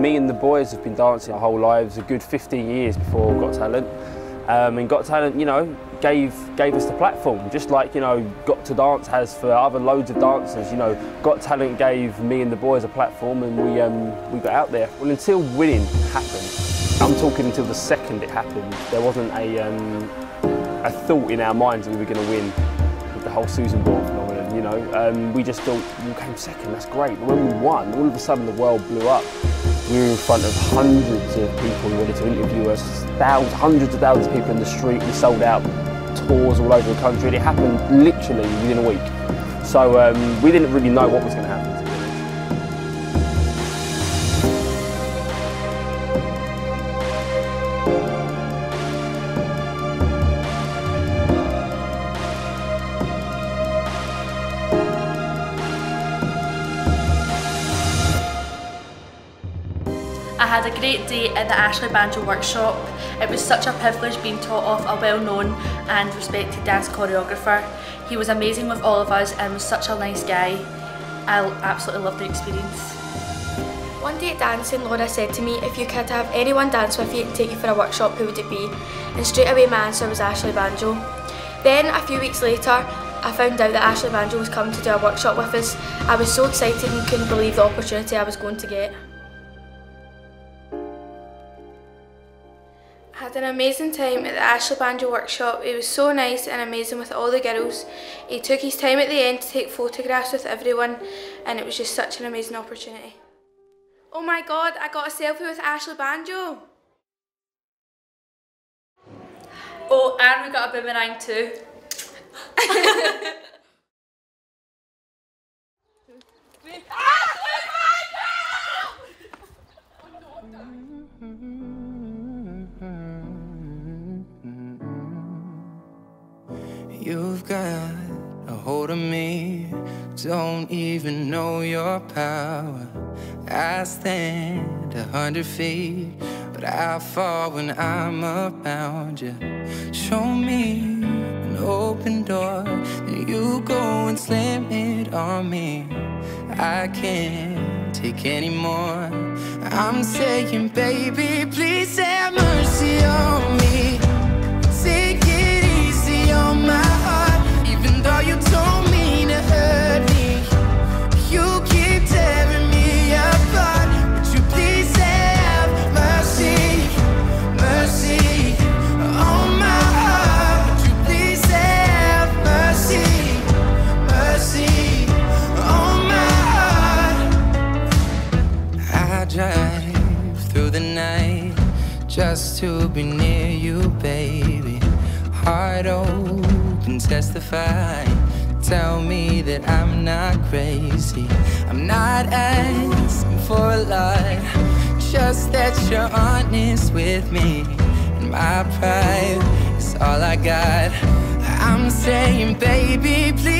Me and the boys have been dancing our whole lives, a good 15 years before Got Talent. Um, and Got Talent, you know, gave gave us the platform, just like you know Got to Dance has for other loads of dancers. You know, Got Talent gave me and the boys a platform, and we um, we got out there. Well, until winning happened, I'm talking until the second it happened, there wasn't a um, a thought in our minds that we were going to win with the whole Susan Boyle phenomenon. You know, um, we just thought we came second. That's great. But when we won, all of a sudden the world blew up. We were in front of hundreds of people who wanted to interview us, thousands, hundreds of thousands of people in the street. We sold out tours all over the country. And it happened literally within a week. So um, we didn't really know what was going to happen. Had a great day at the Ashley Banjo workshop. It was such a privilege being taught off a well-known and respected dance choreographer. He was amazing with all of us and was such a nice guy. I absolutely loved the experience. One day at dancing, Laura said to me, if you could have anyone dance with you and take you for a workshop, who would it be? And straight away my answer was Ashley Banjo. Then, a few weeks later, I found out that Ashley Banjo was coming to do a workshop with us. I was so excited and couldn't believe the opportunity I was going to get. Had an amazing time at the Ashley Banjo workshop. It was so nice and amazing with all the girls. He took his time at the end to take photographs with everyone and it was just such an amazing opportunity. Oh my god, I got a selfie with Ashley Banjo. Oh, and we got a boomerang too. You've got a hold of me, don't even know your power. I stand a hundred feet, but I fall when I'm around you. Show me an open door, then you go and slam it on me. I can't take any more. I'm saying, baby, please have mercy on me. Night just to be near you, baby. Heart open, testify. Tell me that I'm not crazy. I'm not asking for a lot, just that you're honest with me. And my pride is all I got. I'm saying, baby, please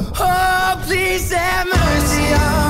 Oh, please have mercy on